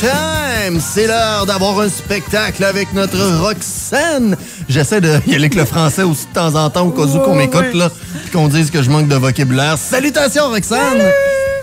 time! C'est l'heure d'avoir un spectacle avec notre Roxane. J'essaie de y aller avec le français aussi de temps en temps au cas où qu'on m'écoute, là, puis qu'on dise que je manque de vocabulaire. Salutations, Roxane!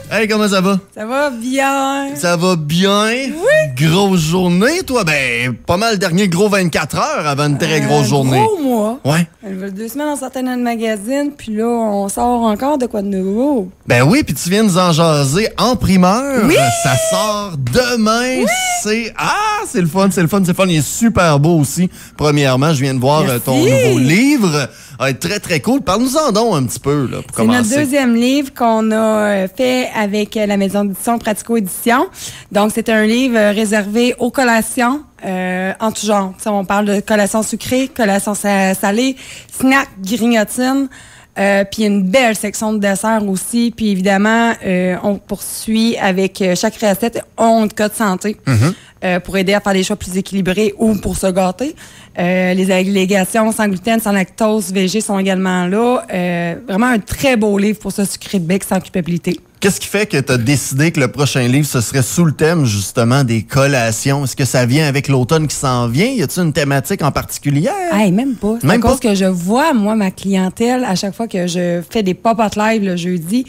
Hey, comment ça va? Ça va bien. Ça va bien? Oui. Grosse journée, toi? Ben, pas mal dernier gros 24 heures avant une très grosse journée. Gros mois. Ouais. Elle va deux semaines, on sortait notre magazine, puis là, on sort encore de quoi de nouveau? Ben oui, puis tu viens nous en jaser en primeur. Oui. Ça sort demain. C'est ah, c'est le fun, c'est le fun, c'est le fun. Il est super beau aussi. Premièrement, je viens de voir euh, ton nouveau livre. Ah, il est très très cool. Parle-nous-en donc un petit peu là pour C'est notre commencer. deuxième livre qu'on a euh, fait avec euh, la maison d'édition Pratico Édition. Donc, c'est un livre euh, réservé aux collations euh, en tout genre. On parle de collations sucrées, collations sa- salées, snacks, grignotines. Euh, puis une belle section de dessert aussi. Puis évidemment, euh, on poursuit avec chaque recette un code santé euh, pour aider à faire des choix plus équilibrés ou pour se gâter. Euh, les allégations sans gluten, sans lactose, végé sont également là. Euh, vraiment un très beau livre pour se sucrer de bec sans culpabilité. Qu'est-ce qui fait que tu as décidé que le prochain livre ce serait sous le thème justement des collations? Est-ce que ça vient avec l'automne qui s'en vient? Y a-t-il une thématique en particulier Hey, même pas. C'est à Même cause pas? que je vois, moi, ma clientèle, à chaque fois que je fais des pop-up live le jeudi,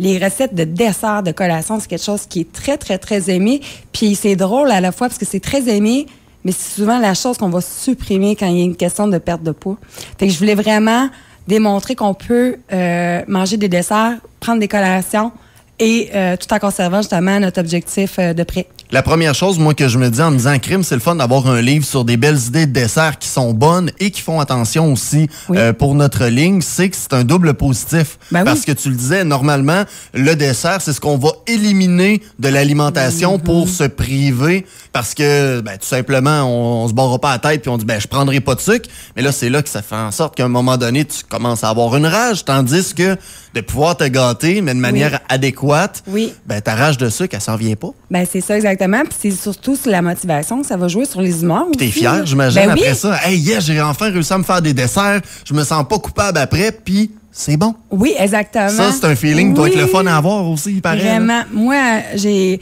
les recettes de dessert, de collation, c'est quelque chose qui est très, très, très aimé. Puis c'est drôle à la fois parce que c'est très aimé, mais c'est souvent la chose qu'on va supprimer quand il y a une question de perte de poids. Fait que je voulais vraiment démontrer qu'on peut euh, manger des desserts, prendre des collations et euh, tout en conservant justement notre objectif euh, de prêt. La première chose, moi, que je me dis en me disant crime, c'est le fun d'avoir un livre sur des belles idées de dessert qui sont bonnes et qui font attention aussi Oui. euh, pour notre ligne. C'est que c'est un double positif. Ben oui. Parce que tu le disais, normalement, le dessert, c'est ce qu'on va éliminer de l'alimentation Mm-hmm. pour se priver parce que, ben, tout simplement, on, on se barre pas la tête puis on dit, ben, je prendrai pas de sucre. Mais là, c'est là que ça fait en sorte qu'à un moment donné, tu commences à avoir une rage. Tandis que de pouvoir te gâter, mais de manière adéquate, Oui. ben, ta rage de sucre, elle s'en vient pas. Ben c'est ça exactement. Puis c'est surtout sur la motivation ça va jouer sur les humeurs. T'es aussi, fier, j'imagine, Ben après oui. ça. Hey, yes, j'ai enfin réussi à me faire des desserts. Je me sens pas coupable après, puis c'est bon. Oui, exactement. Ça, c'est un feeling qui doit être le fun à avoir aussi, il paraît. là. Vraiment. Moi, j'ai.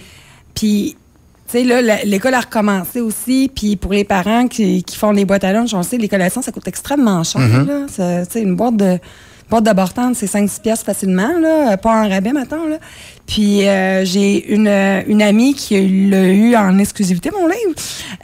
Puis, tu sais, là, l'école a recommencé aussi. Puis, pour les parents qui, qui font des boîtes à lunch, on sait, les collations, ça coûte extrêmement cher. Mm-hmm. Ça- Tu sais, une boîte de. Boîte d'abortante, c'est 5-6 piastres facilement, là, pas en rabais maintenant. Là. Puis euh, j'ai une, une amie qui l'a eu en exclusivité, mon livre.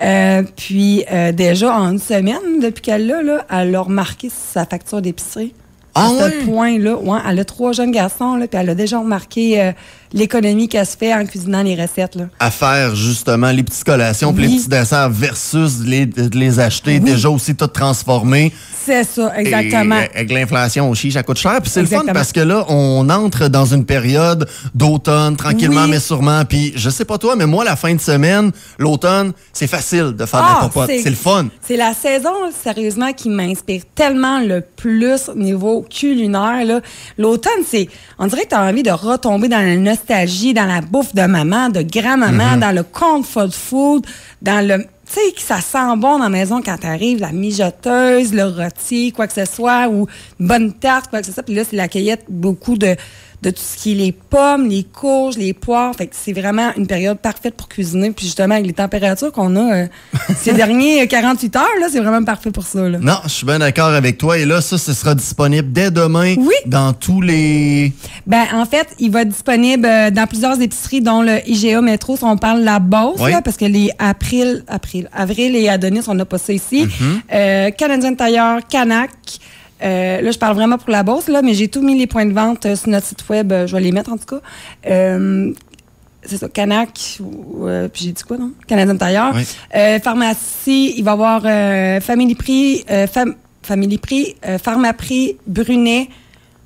Euh, puis euh, déjà, en une semaine, depuis qu'elle l'a, là, elle a remarqué sa facture d'épicerie. Ah à ce point-là, ouais, elle a trois jeunes garçons, là, puis elle a déjà remarqué euh, l'économie qu'elle se fait en cuisinant les recettes. Là. À faire justement les petites collations puis les Oui. petits desserts versus les, de les acheter déjà aussi tout transformés. C'est ça, exactement. Et avec l'inflation aussi, ça coûte cher. Puis c'est le fun parce que là, on entre dans une période d'automne, tranquillement Oui. mais sûrement. Puis je sais pas toi, mais moi, la fin de semaine, l'automne, c'est facile de faire Ah, des popotes. C'est le fun. C'est la saison, sérieusement, qui m'inspire tellement le plus au niveau culinaire. là. L'automne, c'est. On dirait que tu as envie de retomber dans la nostalgie, dans la bouffe de maman, de grand-maman, dans le comfort food, dans le. Tu sais, que ça sent bon dans la maison quand t'arrives, la mijoteuse, le rôti, quoi que ce soit, ou une bonne tarte, quoi que ce soit. Puis là, c'est la cueillette, beaucoup de, de tout ce qui est les pommes, les courges, les poires. Fait que c'est vraiment une période parfaite pour cuisiner. Puis justement, avec les températures qu'on a euh, ces derniers 48 heures, là, c'est vraiment parfait pour ça. Là. Non, je suis bien d'accord avec toi. Et là, ça, ce sera disponible dès demain Oui. dans tous les. Ben, en fait, il va être disponible euh, dans plusieurs épiceries, dont le IGA Métro, si on parle la Beauce, Oui. là, parce que les April, April, Avril et Adonis, on n'a pas ça ici. Mm-hmm. Euh, Canadien Tailleur, Canac. Euh, là, je parle vraiment pour la Beauce, là, mais j'ai tout mis les points de vente euh, sur notre site web. Euh, je vais les mettre, en tout cas. C'est ça, Canac, euh, puis j'ai dit quoi, non? Canadien Tailleur. Oui. Pharmacie, il va y avoir Family Prix, euh, Fam- Family Prix, Pharmaprix, Brunet,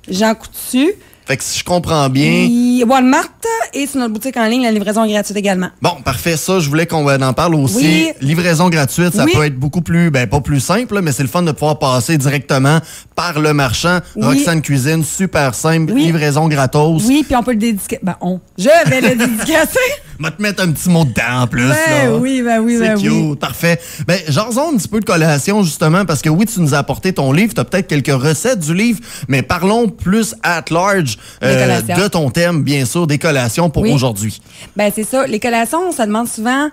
Jean Coutu. Fait que si je comprends bien. Puis Walmart et sur notre boutique en ligne, la livraison est gratuite également. Bon, parfait. Ça, je voulais qu'on en parle aussi. Oui. Livraison gratuite, ça Oui. peut être beaucoup plus, ben pas plus simple, mais c'est le fun de pouvoir passer directement par le marchand. Oui. Roxane Cuisine, super simple, Oui. livraison gratos. Oui, puis on peut le dédicacer. Ben, on. Je vais le dédicacer. Va te mettre un petit mot dedans en plus. Ben là. oui, ben oui, ben cute, oui. parfait. Ben, jason un petit peu de collation, justement, parce que oui, tu nous as apporté ton livre, tu as peut-être quelques recettes du livre, mais parlons plus at large euh, de ton thème, bien sûr, des collations pour Oui. aujourd'hui. Ben c'est ça. Les collations, on se demande souvent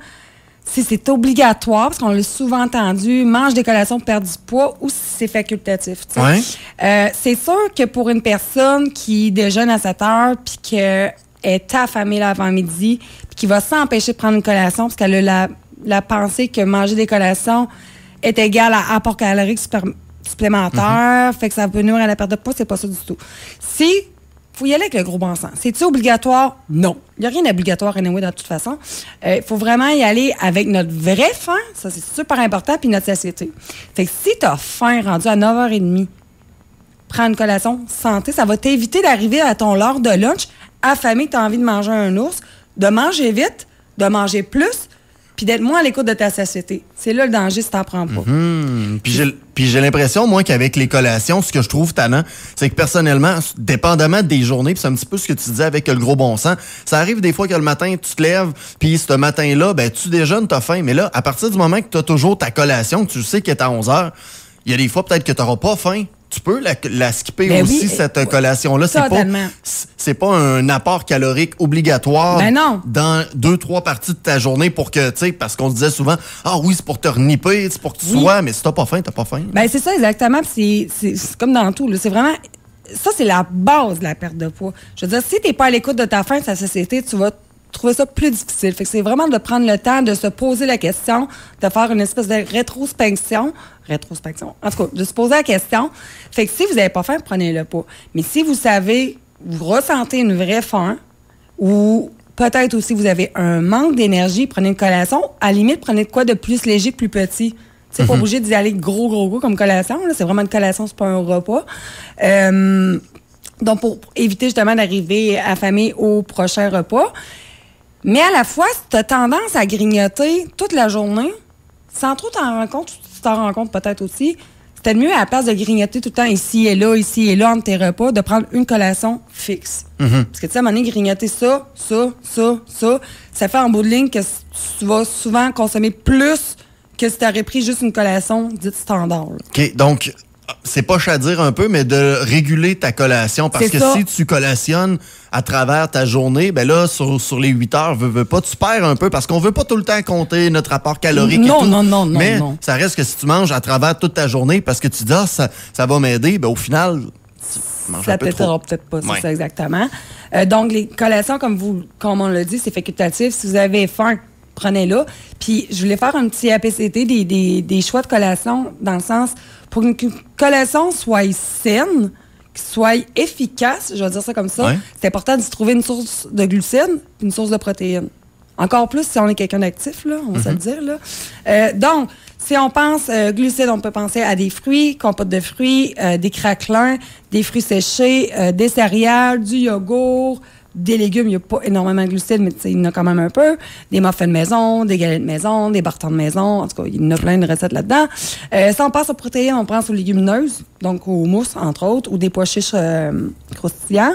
si c'est obligatoire, parce qu'on l'a souvent entendu, mange des collations pour perdre du poids ou si c'est facultatif. Ouais. Euh, c'est sûr que pour une personne qui déjeune à 7 heures puis qu'elle est affamée l'avant-midi puis qui va s'empêcher de prendre une collation parce qu'elle a la, la pensée que manger des collations est égal à apport calorique super- supplémentaire, fait que ça peut nuire à la perte de poids, c'est pas ça du tout. Si faut y aller avec le gros bon sens. C'est-tu obligatoire? Non. Il n'y a rien d'obligatoire anyway, de toute façon. Il faut vraiment y aller avec notre vraie faim, ça c'est super important, puis notre satiété. Fait que si tu as faim rendu à 9h30, prends une collation santé, ça va t'éviter d'arriver à ton l'heure de lunch affamé tu as envie de manger un ours, de manger vite, de manger plus, puis d'être moins à l'écoute de ta satiété. C'est là le danger si tu prends pas. Hmm, Puis j'ai, l'impression, moi, qu'avec les collations, ce que je trouve tannant, c'est que personnellement, dépendamment des journées, puis c'est un petit peu ce que tu disais avec le gros bon sens, ça arrive des fois que le matin, tu te lèves, puis ce matin-là, ben, tu déjeunes, t'as faim. Mais là, à partir du moment que tu as toujours ta collation, tu sais qu'elle est à 11 heures, il y a des fois peut-être que tu n'auras pas faim. Tu peux la, la skipper Ben aussi, oui, cette collation-là. C'est pas, c'est pas un apport calorique obligatoire Ben non. dans deux, trois parties de ta journée pour que, tu sais, parce qu'on se disait souvent, ah oui, c'est pour te reniper, c'est pour que tu Oui. sois, mais si t'as pas faim, t'as pas faim. Ben, c'est ça exactement. C'est comme dans tout. C'est vraiment. Ça, c'est la base de la perte de poids. Je veux dire, si tu n'es pas à l'écoute de ta faim, de ta société, tu vas trouver ça plus difficile. Fait que c'est vraiment de prendre le temps de se poser la question, de faire une espèce de rétrospection. Rétrospection. En tout cas, de se poser la question. Fait que si vous n'avez pas faim, prenez-le pas. Mais si vous savez, vous ressentez une vraie faim, ou peut-être aussi vous avez un manque d'énergie, prenez une collation. À la limite, prenez de quoi de plus léger plus petit. C'est pas obligé d'y aller gros, gros, gros comme collation. C'est vraiment une collation, c'est pas un repas. Euh, donc, pour éviter justement d'arriver affamé au prochain repas. Mais à la fois, si tu as tendance à grignoter toute la journée, sans trop t'en rendre compte, tu t'en rends compte peut-être aussi, c'était mieux à la place de grignoter tout le temps ici et là, ici et là, entre tes repas, de prendre une collation fixe. Parce que tu sais, à un moment donné, grignoter ça, ça, ça, ça, ça fait en bout de ligne que tu vas souvent consommer plus que si tu aurais pris juste une collation dite standard. là. OK, donc, c'est pas à dire un peu, mais de réguler ta collation. Parce que ça. si tu collationnes à travers ta journée, ben là, sur, sur les 8 heures, veux, veux pas, tu perds un peu parce qu'on veut pas tout le temps compter notre apport calorique Non, et tout. non, non, non, Mais non. ça reste que si tu manges à travers toute ta journée parce que tu dis, ah, ça, ça va m'aider, ben au final, tu manges Ça un peu t'aidera trop. peut-être pas, c'est Ouais. ça exactement. Euh, donc, les collations, comme, vous, comme on l'a dit, c'est facultatif. Si vous avez faim, prenez-la. Puis, je voulais faire un petit APCT des, des, des choix de collation, dans le sens, pour qu'une collation soit saine, qu'il soit efficace, je vais dire ça comme ça, Ouais. c'est important de se trouver une source de glucides une source de protéines. Encore plus si on est quelqu'un d'actif, là, on va se le dire. Là. Euh, donc, si on pense euh, glucides, on peut penser à des fruits, compote de fruits, euh, des craquelins, des fruits séchés, des céréales, du yogourt, des légumes. Il n'y a pas énormément de glucides, mais il y en a quand même un peu. Des muffins de maison, des galettes de maison, des bartons de maison. En tout cas, il y en a plein de recettes là-dedans. Euh, si on passe aux protéines, on pense aux légumineuses, donc aux mousses, entre autres, ou des pois chiches euh, croustillants.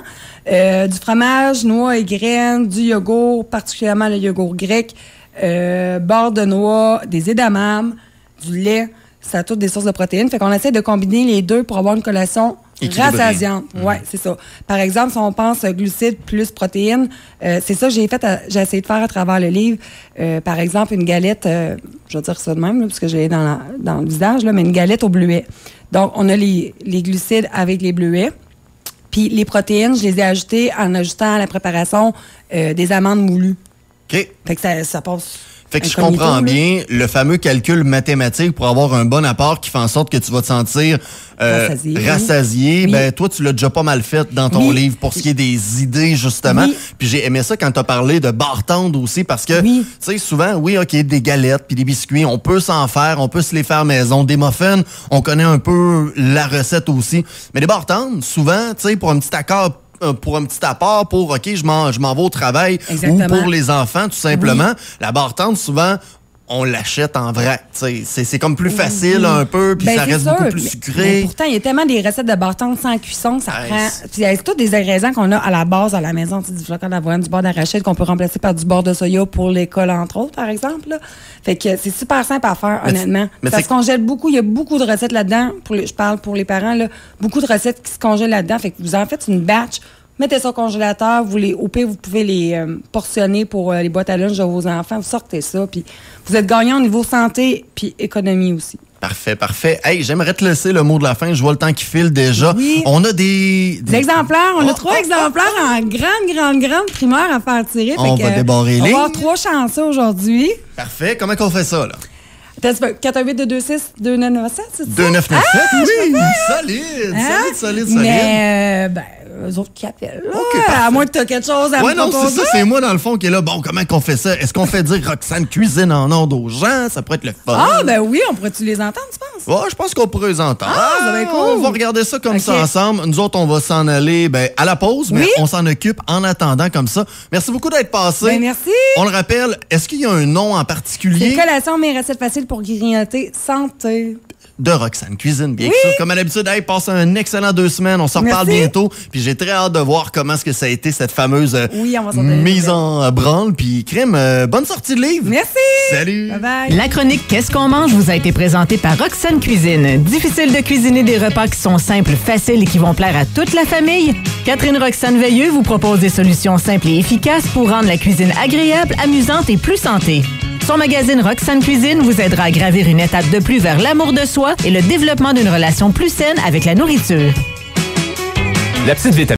Euh, du fromage, noix et graines, du yogourt, particulièrement le yogourt grec, euh, beurre de noix, des édamames, du lait. Ça a toutes des sources de protéines. Fait qu'on essaie de combiner les deux pour avoir une collation rassasiante. Oui, c'est ça. Par exemple, si on pense glucides plus protéines, euh, c'est ça que j'ai fait, j'ai essayé de faire à travers le livre. Euh, par exemple, une galette, euh, je vais dire ça de même, là, parce que je l'ai dans, la- dans le visage, là, mais une galette au bleuet. Donc, on a les, les glucides avec les bleuets. Puis les protéines, je les ai ajoutées en ajoutant à la préparation des amandes moulues. OK. Fait que ça, ça passe. Fait que je comprends bien le fameux calcul mathématique pour avoir un bon apport qui fait en sorte que tu vas te sentir euh, Rassasié. rassasié. Oui. Ben, toi, tu l'as déjà pas mal fait dans ton Oui. livre pour ce qui est des idées, justement. Oui. Puis j'ai aimé ça quand tu as parlé de bartende aussi parce que, Oui. tu sais, souvent, oui, OK, des galettes puis des biscuits, on peut s'en faire, on peut se les faire maison. Des muffins, on connaît un peu la recette aussi. Mais des bartendes, souvent, tu sais, pour un petit accord pour un petit apport, pour OK, je m'en, je m'en vais au travail Exactement. ou pour les enfants, tout simplement. La bartende, souvent, on l'achète en vrac. C'est comme plus facile un peu, puis Ben, ça reste sûr, beaucoup plus sucré. mais pourtant, il y a tellement des recettes de bâtons sans cuisson, ça Hey, prend. c'est- Puis c'est tous des ingrédients qu'on a à la base à la maison, du flocon d'avoine, du beurre d'arachide qu'on peut remplacer par du beurre de soya pour l'école, entre autres, par exemple. là? Fait que c'est super simple à faire, Mais honnêtement. ça se congèle beaucoup. Il y a beaucoup de recettes là-dedans. Je parle pour les parents, là. Beaucoup de recettes qui se congèlent là-dedans. Fait que vous en faites une batch. Mettez ça au congélateur, vous les, au pire, vous pouvez les euh, portionner pour euh, les boîtes à lunch de vos enfants. Vous sortez ça, puis vous êtes gagnant au niveau santé puis économie aussi. Parfait, parfait. Hey, j'aimerais te laisser le mot de la fin. Je vois le temps qui file déjà. Oui. On a des... Des exemplaires, on Oh, a trois oh, exemplaires en grande, grande, grande primeur à faire tirer. On Fait va que, débarrer les On va avoir trois chanceux aujourd'hui. Parfait. Comment qu'on fait ça, là? Attends, tu veux, 418 226 2997, c'est ça? 2997? Ah, oui! Solide! Hein? Solide, solide, solide. Mais, euh, ben, eux autres qui appellent, là. Ok, parfait. à moins que tu aies quelque chose à Ouais, me non, c'est ça. C'est moi, dans le fond, qui est là. Bon, comment qu'on fait ça? Est-ce qu'on fait dire Roxane cuisine en ondes aux gens? Ça pourrait être le fun. Ah, ben oui, on pourrait-tu les entendre, tu penses? Ouais, je pense qu'on pourrait les entendre. Ah, ça va être cool. On va regarder ça comme ça ensemble. Nous autres, on va s'en aller ben, à la pause, mais Oui. on s'en occupe en attendant comme ça. Merci beaucoup d'être passé. Ben, merci. On le rappelle, est-ce qu'il y a un nom en C'est particulier collation, mes recettes faciles pour grignoter. Santé. de Roxane Cuisine, bien Oui. sûr. Comme à l'habitude, hey, passe un excellent deux semaines. On s'en reparle bientôt. Puis j'ai très hâte de voir comment est-ce que ça a été cette fameuse euh, Oui, mise en branle. Puis crème, euh, bonne sortie de livre. Merci. Salut. Bye bye. La chronique Qu'est-ce qu'on mange vous a été présentée par Roxane Cuisine. Difficile de cuisiner des repas qui sont simples, faciles et qui vont plaire à toute la famille? Catherine Roxane Veilleux vous propose des solutions simples et efficaces pour rendre la cuisine agréable, amusante et plus santé. Son magazine Roxane Cuisine vous aidera à gravir une étape de plus vers l'amour de soi et le développement d'une relation plus saine avec la nourriture. La petite vitamine